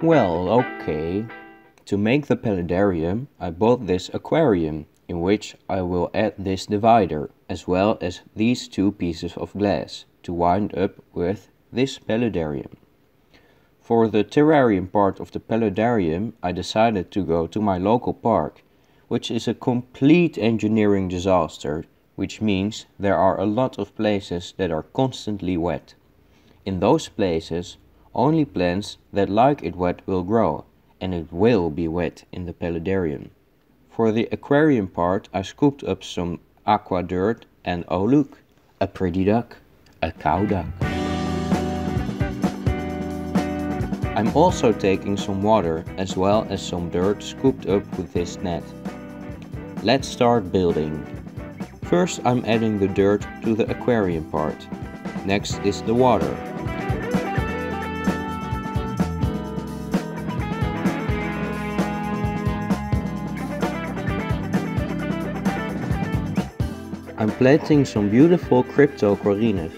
Well, okay. To make the paludarium, I bought this aquarium, in which I will add this divider, as well as these two pieces of glass, to wind up with this paludarium. For the terrarium part of the paludarium, I decided to go to my local park, which is a complete engineering disaster, which means there are a lot of places that are constantly wet. In those places, only plants that like it wet will grow, and it will be wet in the paludarium. For the aquarium part, I scooped up some aqua dirt and oh look, a pretty duck, a cow duck. I'm also taking some water as well as some dirt scooped up with this net. Let's start building. First I'm adding the dirt to the aquarium part. Next is the water. I'm planting some beautiful cryptocorynes,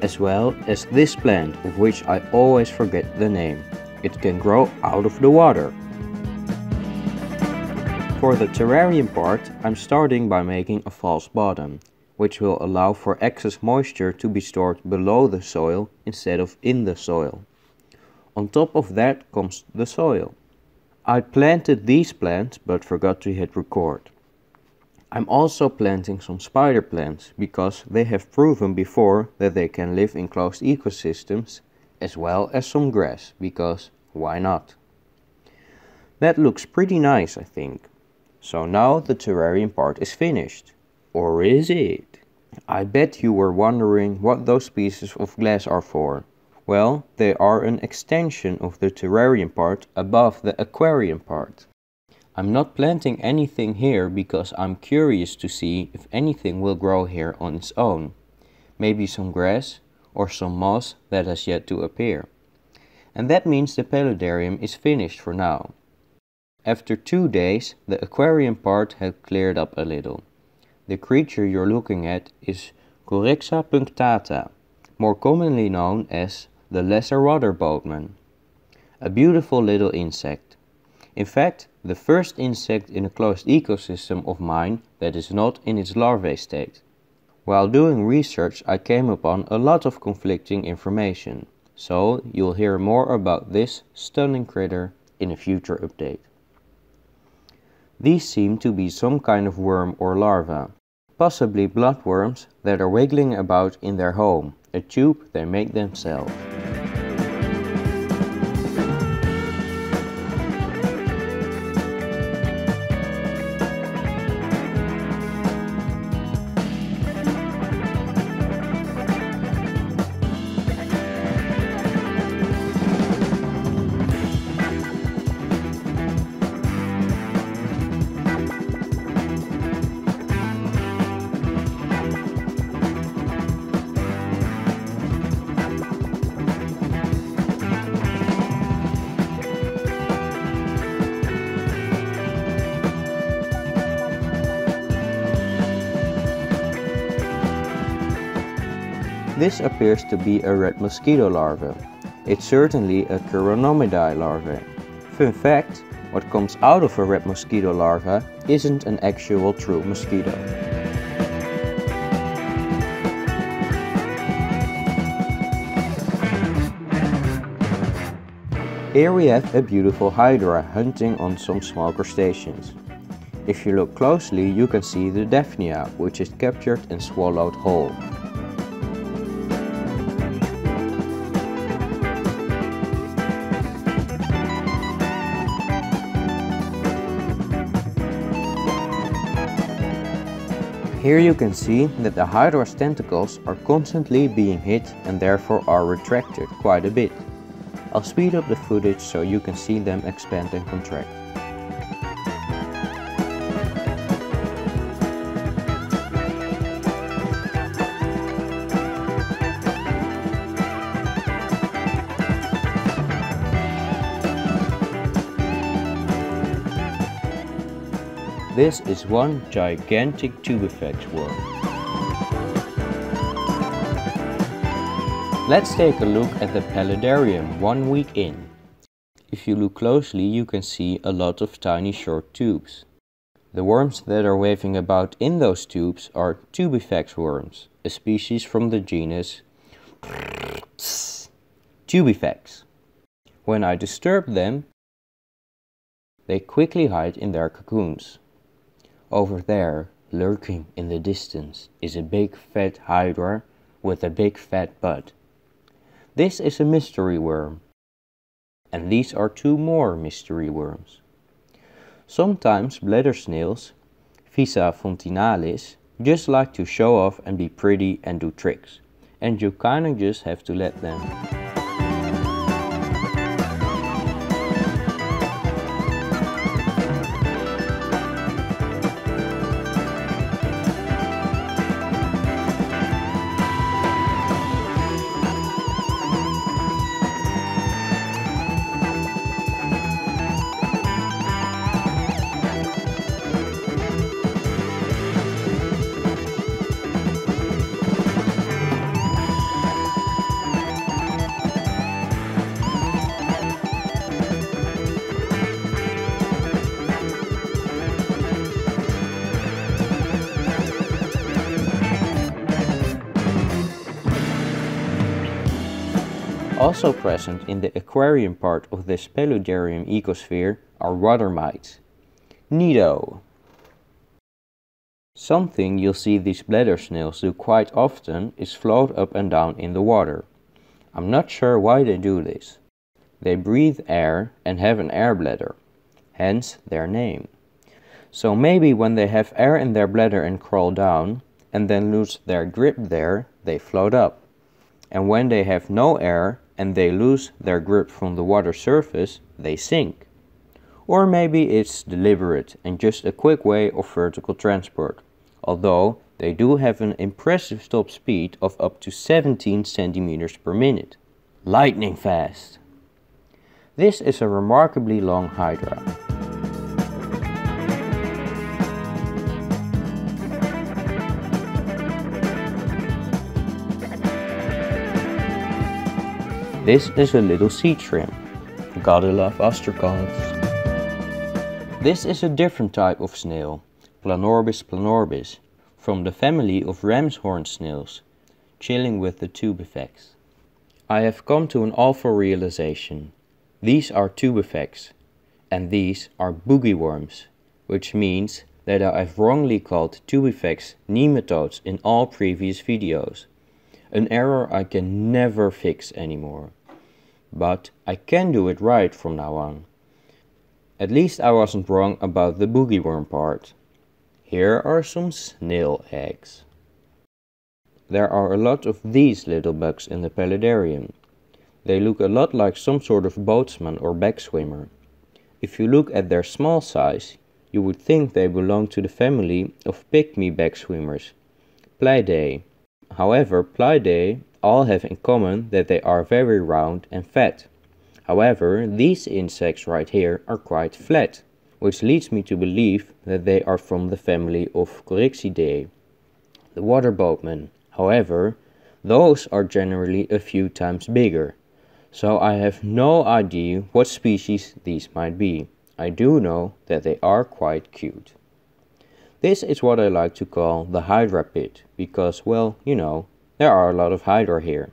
as well as this plant of which I always forget the name. It can grow out of the water. For the terrarium part, I'm starting by making a false bottom, which will allow for excess moisture to be stored below the soil instead of in the soil. On top of that comes the soil. I planted these plants but forgot to hit record. I'm also planting some spider plants because they have proven before that they can live in closed ecosystems as well as some grass because why not? That looks pretty nice I think. So now the terrarium part is finished. Or is it? I bet you were wondering what those pieces of glass are for. Well, they are an extension of the terrarium part above the aquarium part. I'm not planting anything here because I'm curious to see if anything will grow here on its own. Maybe some grass or some moss that has yet to appear. And that means the paludarium is finished for now. After two days, the aquarium part had cleared up a little. The creature you're looking at is Corixa punctata, more commonly known as the lesser water boatman. A beautiful little insect. In fact, the first insect in a closed ecosystem of mine that is not in its larvae state. While doing research I came upon a lot of conflicting information, so you'll hear more about this stunning critter in a future update. These seem to be some kind of worm or larva, possibly bloodworms that are wiggling about in their home, a tube they make themselves. This appears to be a red mosquito larva. It's certainly a Chironomidae larva. Fun fact, what comes out of a red mosquito larva isn't an actual true mosquito. Here we have a beautiful hydra hunting on some small crustaceans. If you look closely you can see the Daphnia, which is captured and swallowed whole. Here you can see that the Hydra's tentacles are constantly being hit and therefore are retracted quite a bit. I'll speed up the footage so you can see them expand and contract. This is one gigantic tubifex worm. Let's take a look at the paludarium one week in. If you look closely you can see a lot of tiny short tubes. The worms that are waving about in those tubes are tubifex worms, a species from the genus Tubifex. When I disturb them, they quickly hide in their cocoons. Over there, lurking in the distance, is a big fat hydra with a big fat butt. This is a mystery worm. And these are two more mystery worms. Sometimes bladder snails, Physa fontinalis, just like to show off and be pretty and do tricks. And you kinda just have to let them. Also present in the aquarium part of this paludarium ecosphere are water mites. Neato. Something you'll see these bladder snails do quite often is float up and down in the water. I'm not sure why they do this. They breathe air and have an air bladder, hence their name. So maybe when they have air in their bladder and crawl down, and then lose their grip there, they float up. And when they have no air and they lose their grip from the water surface, they sink. Or maybe it's deliberate and just a quick way of vertical transport, although they do have an impressive top speed of up to 17 centimeters per minute. Lightning fast! This is a remarkably long hydra. This is a little seed shrimp. Gotta love ostracods. This is a different type of snail, Planorbis planorbis, from the family of ram's horn snails, chilling with the tubifex. I have come to an awful realization. These are tubifex, and these are boogie worms, which means that I have wrongly called tubifex nematodes in all previous videos an error I can never fix anymore. But I can do it right from now on. At least I wasn't wrong about the boogie worm part. Here are some snail eggs. There are a lot of these little bugs in the paludarium. They look a lot like some sort of boatsman or backswimmer. If you look at their small size, you would think they belong to the family of pygmy backswimmers, Pleidae. However, Pleidae all have in common that they are very round and fat. However, these insects right here are quite flat, which leads me to believe that they are from the family of Corixidae, the water boatmen. However, those are generally a few times bigger, so I have no idea what species these might be. I do know that they are quite cute. This is what I like to call the Hydra pit, because, well, you know, there are a lot of Hydra here.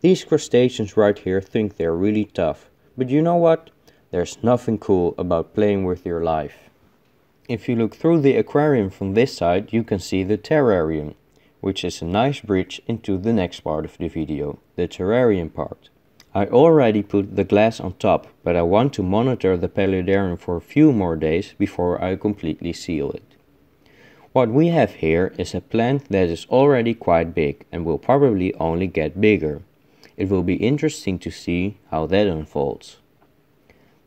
These crustaceans right here think they're really tough, but you know what? There's nothing cool about playing with your life. If you look through the aquarium from this side, you can see the terrarium, which is a nice bridge into the next part of the video, the terrarium part. I already put the glass on top, but I want to monitor the paludarium for a few more days before I completely seal it. What we have here is a plant that is already quite big and will probably only get bigger. It will be interesting to see how that unfolds.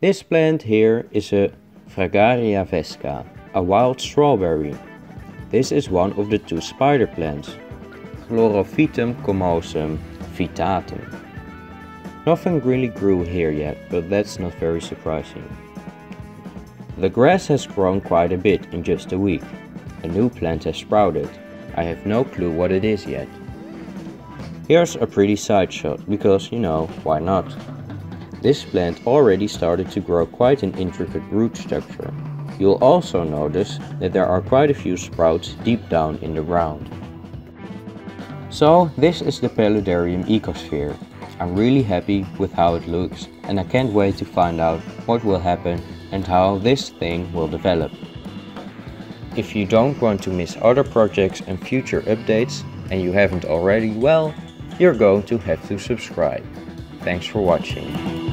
This plant here is a Fragaria vesca, a wild strawberry. This is one of the two spider plants, Chlorophytum comosum vittatum. Nothing really grew here yet, but that's not very surprising. The grass has grown quite a bit in just a week, a new plant has sprouted. I have no clue what it is yet. Here's a pretty side shot, because, you know, why not? This plant already started to grow quite an intricate root structure. You'll also notice that there are quite a few sprouts deep down in the ground. So this is the Paludarium ecosphere. I'm really happy with how it looks and I can't wait to find out what will happen and how this thing will develop. If you don't want to miss other projects and future updates and you haven't already, well, you're going to have to subscribe. Thanks for watching.